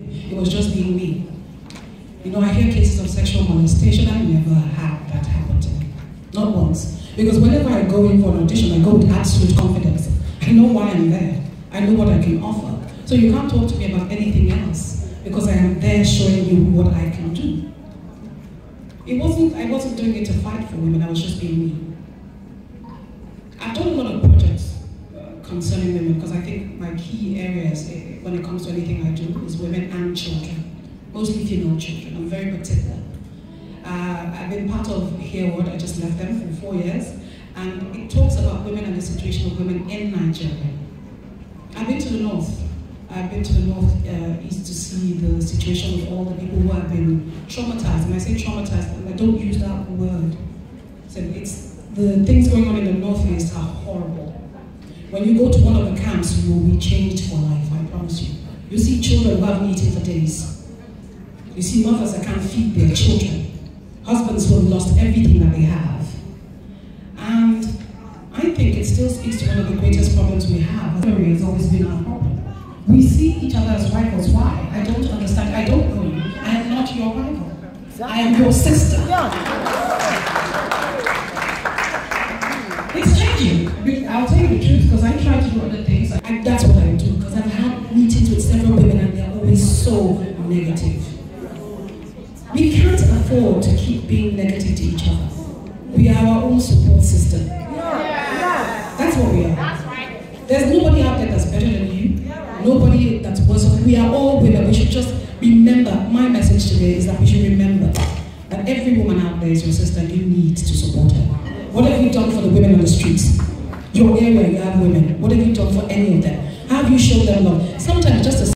It was just being me. You know, I hear cases of sexual molestation. I never had that happen to me. Not once. Because whenever I go in for an audition, I go with absolute confidence. I know why I'm there. I know what I can offer. So you can't talk to me about anything else because I am there showing you what I can do. It wasn't, I wasn't doing it to fight for women, I was just being me. I've done a lot of projects uh, concerning women because I think my key areas eh, when it comes to anything I do is women and children, mostly female children. I'm very particular. Uh, I've been part of Hear Word, I just left them for four years, and it talks about women and the situation of women in Nigeria. I've been to the north. I've been to the north uh, east to see the situation of all the people who have been traumatized. And I say traumatized, I don't use that word. So it's the things going on in the northeast are horrible. When you go to one of the camps, you will be changed for life, I promise you. You see children who haven't eaten for days. You see mothers that can't feed their children. Husbands who have lost everything that they have. And I think it still speaks to one of the greatest problems we have. Memory has always been our problem. We see each other as rivals. Why? I don't understand. I don't know you. I am not your rival. I am your sister. It's because I try to do other things. That's what I do because I've had meetings with several women and they're always so negative. We can't afford to keep being negative to each other. We are our own support system. Yeah. That's what we are. That's right. There's nobody out there that's better than you. Yeah, right. Nobody that's worse off. We are all women. We should just remember. My message today is that we should remember that every woman out there is your sister you need to support her. What have you done for the women on the streets? Your area, you have women. What have you done for any of them? How have you shown them love? Sometimes just a